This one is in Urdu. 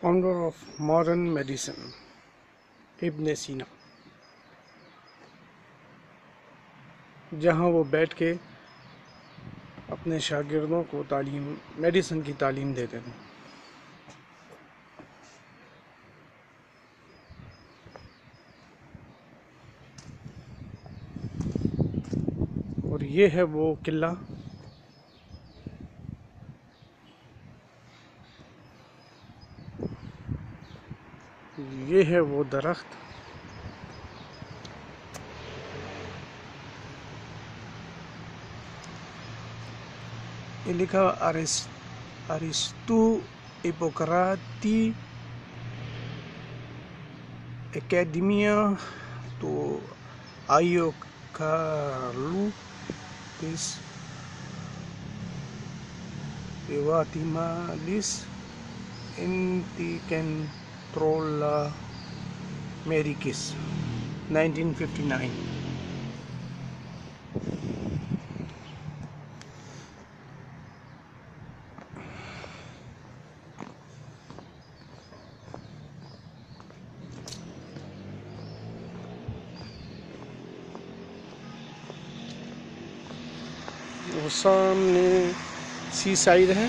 فاؤنڈر آف ماڈرن میڈیسن ابن سینا جہاں وہ بیٹھ کے اپنے شاگردوں کو تعلیم میڈیسن کی تعلیم دیتے تھے۔ اور یہ ہے وہ قلعہ یہ ہے وہ درخت۔ یہ لکھا ارسطو ہپوکراتی اکیڈمیا تو آئیو کارلو پس ایواتیمالیس انتیکنٹرولا میریکس نائنٹین ففٹی نائن وہ سامنے سی سائڈ ہے